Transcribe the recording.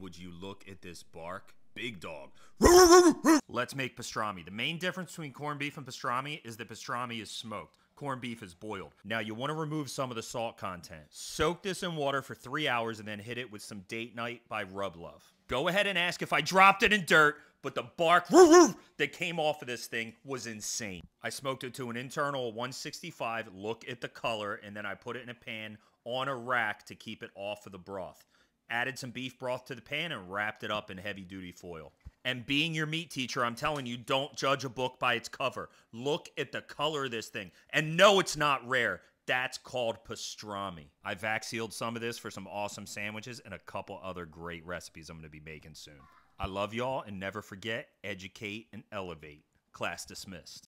Would you look at this bark? Big dog. Let's make pastrami. The main difference between corned beef and pastrami is that pastrami is smoked. Corned beef is boiled. Now you want to remove some of the salt content. Soak this in water for three hours and then hit it with some Date Night by Rub Love. Go ahead and ask if I dropped it in dirt, but the bark that came off of this thing was insane. I smoked it to an internal 165. Look at the color, and then I put it in a pan on a rack to keep it off of the broth added some beef broth to the pan, and wrapped it up in heavy duty foil. And being your meat teacher, I'm telling you, don't judge a book by its cover. Look at the color of this thing. And no, it's not rare. That's called pastrami. I vac sealed some of this for some awesome sandwiches and a couple other great recipes I'm going to be making soon. I love y'all and never forget, educate and elevate. Class dismissed.